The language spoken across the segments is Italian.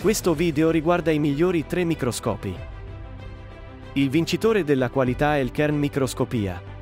Questo video riguarda i migliori tre microscopi. Il vincitore della qualità è il Kern Microscopia.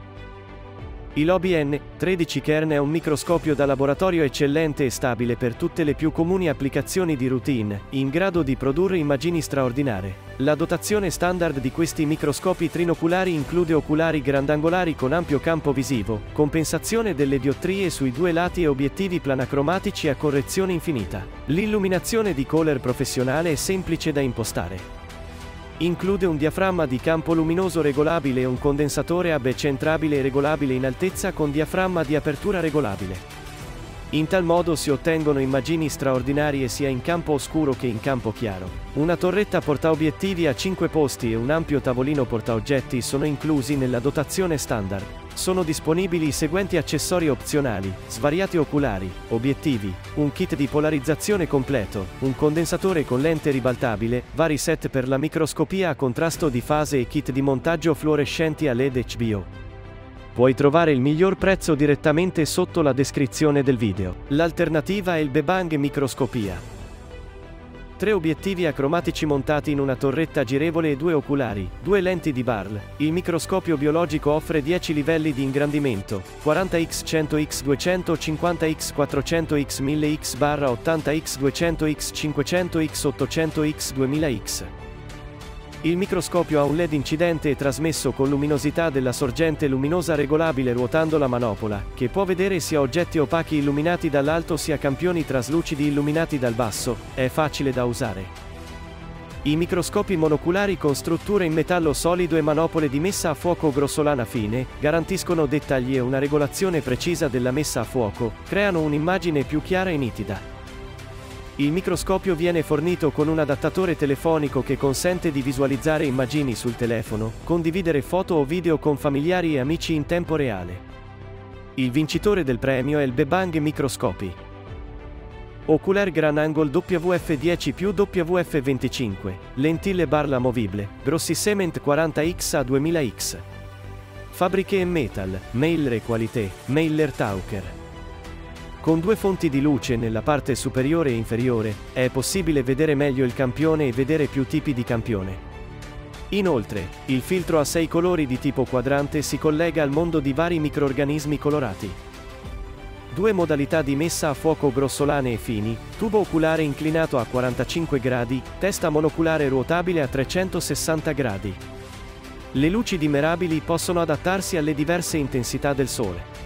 Il OBN 13 Kern è un microscopio da laboratorio eccellente e stabile per tutte le più comuni applicazioni di routine, in grado di produrre immagini straordinarie. La dotazione standard di questi microscopi trinoculari include oculari grandangolari con ampio campo visivo, compensazione delle diottrie sui due lati e obiettivi planacromatici a correzione infinita. L'illuminazione di Kohler professionale è semplice da impostare. Include un diaframma di campo luminoso regolabile e un condensatore a centrabile e regolabile in altezza con diaframma di apertura regolabile. In tal modo si ottengono immagini straordinarie sia in campo oscuro che in campo chiaro. Una torretta portaobiettivi a 5 posti e un ampio tavolino portaoggetti sono inclusi nella dotazione standard. Sono disponibili i seguenti accessori opzionali, svariati oculari, obiettivi, un kit di polarizzazione completo, un condensatore con lente ribaltabile, vari set per la microscopia a contrasto di fase e kit di montaggio fluorescenti a LED HBO. Puoi trovare il miglior prezzo direttamente sotto la descrizione del video. L'alternativa è il Bebang Microscopia. Tre obiettivi acromatici montati in una torretta girevole e due oculari, due lenti di Barl. Il microscopio biologico offre 10 livelli di ingrandimento, 40x100x 250x 400x Il microscopio ha un LED incidente e trasmesso con luminosità della sorgente luminosa regolabile ruotando la manopola, che può vedere sia oggetti opachi illuminati dall'alto sia campioni traslucidi illuminati dal basso, è facile da usare. I microscopi monoculari con strutture in metallo solido e manopole di messa a fuoco grossolana fine, garantiscono dettagli e una regolazione precisa della messa a fuoco, creano un'immagine più chiara e nitida. Il microscopio viene fornito con un adattatore telefonico che consente di visualizzare immagini sul telefono, condividere foto o video con familiari e amici in tempo reale. Il vincitore del premio è il Bebang Microscopy. Ocular Gran Angle WF10 più WF25, lentille barla movibile, Grossissement 40X a 2000X. Fabbriche e Metal, Mailer Qualité, Mailer Taucher. Con due fonti di luce nella parte superiore e inferiore, è possibile vedere meglio il campione e vedere più tipi di campione. Inoltre, il filtro a sei colori di tipo quadrante si collega al mondo di vari microorganismi colorati. Due modalità di messa a fuoco grossolane e fini, tubo oculare inclinato a 45 gradi, testa monoculare ruotabile a 360 gradi. Le luci dimerabili possono adattarsi alle diverse intensità del sole.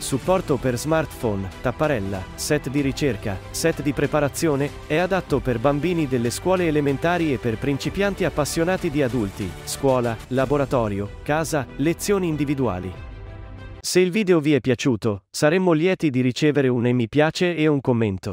Supporto per smartphone, tapparella, set di ricerca, set di preparazione, è adatto per bambini delle scuole elementari e per principianti appassionati di adulti, scuola, laboratorio, casa, lezioni individuali. Se il video vi è piaciuto, saremmo lieti di ricevere un mi piace e un commento.